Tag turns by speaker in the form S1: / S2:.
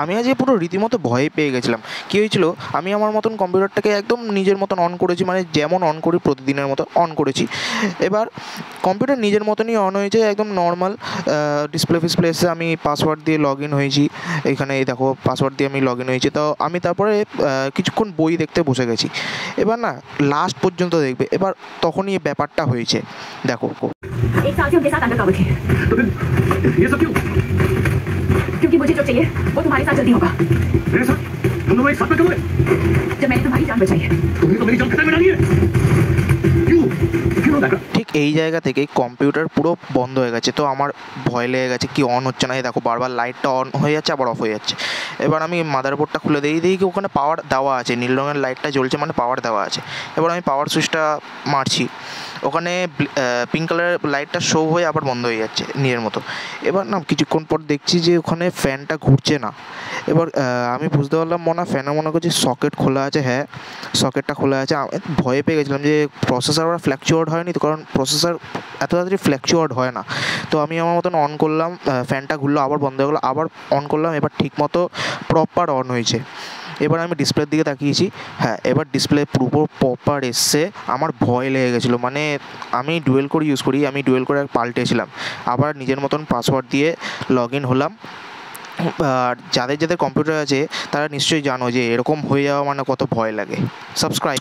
S1: আমি আজকে পুরো রীতিমতো ভয়ে পেয়ে গেছিলাম কী হয়েছিল আমি আমার মতন কম্পিউটারটাকে একদম নিজের মতন অন করেছি মানে যেমন অন করি প্রতিদিনের মতো অন করেছি এবার কম্পিউটার নিজের মতনই অন হয়েছে একদম নর্মাল ডিসপ্লে ফিসপ্লে এসে আমি পাসওয়ার্ড দিয়ে লগ ইন হয়েছি এখানে এই দেখো পাসওয়ার্ড দিয়ে আমি লগ ইন হয়েছি তো আমি তারপরে আহ, কিছুক্ষণ বই দেখতে বসে গেছি এবার না লাস্ট পর্যন্ত দেখবে এবার তখনই এই ব্যাপারটা হয়েছে দেখো
S2: एक साल से उनके साथ अंडर थे
S3: तो फिर ये सब क्यों
S2: क्योंकि मुझे जो चाहिए वो तुम्हारे साथ जल्दी होगा
S3: मेरे साथ हम दोनों एक साथ में कब हुए
S2: जब मैंने तुम्हारी जान बचाई है
S3: तुमने तो मेरी जान खतरे में डाली है क्यों क्यों देखा
S1: ঠিক এই জায়গা থেকে কম্পিউটার পুরো বন্ধ হয়ে গেছে তো আমার ভয় লেগে গেছে কি অন হচ্ছে না এই দেখো বারবার লাইটটা অন হয়ে যাচ্ছে আবার অফ হয়ে যাচ্ছে এবার আমি মাদারবোর্ডটা খুলে দিই দিই কি ওখানে পাওয়ার দেওয়া আছে, নীল রঙের লাইটটা জ্বলছে মানে পাওয়ার দেওয়া আছে। এবার আমি পাওয়ার সুইচটা মারছি, ওখানে পিঙ্ক কালারের লাইটটা শো হয়ে আবার বন্ধ হয়ে যাচ্ছে, নিজের মতো। এবার না কিছুক্ষণ পর দেখছি যে ওখানে ফ্যানটা ঘুরছে না। এবার আমি বুঝতে পারলাম মনে ফ্যানে মনে করছি সকেট খোলা আছে হ্যাঁ সকেটটা খোলা আছে ভয়ে পেয়ে গেছিলাম যে প্রসেসার ওরা ফ্ল্যাকচুয়ার্ড হয়নি তো, কারণ প্রসেসর এত তাড়াতাড়ি ফ্ল্যাকচুয়ার্ড হয় না। তো আমি আমার মতন অন করলাম ফ্যানটা ঘুরলো, আবার বন্ধ হয়ে গেলো, আবার অন করলাম, এবার ঠিক মতো প্রপার অন হয়েছে। এবার আমি ডিসপ্লের দিকে তাকিয়েছি হ্যাঁ এবার ডিসপ্লে পুরো প্রপার এসছে, আমার ভয় লেগে গেছিল। মানে আমি ডুয়েল করে ইউজ করি, আমি ডুয়েল করে পাল্টেছিলাম। আবার নিজের মতন পাসওয়ার্ড দিয়ে লগ ইন হলাম। আর যাদের যাদের কম্পিউটার আছে, তারা নিশ্চয়ই জানো যে এরকম হয়ে যাওয়া মানে কত ভয় লাগে। সাবস্ক্রাইব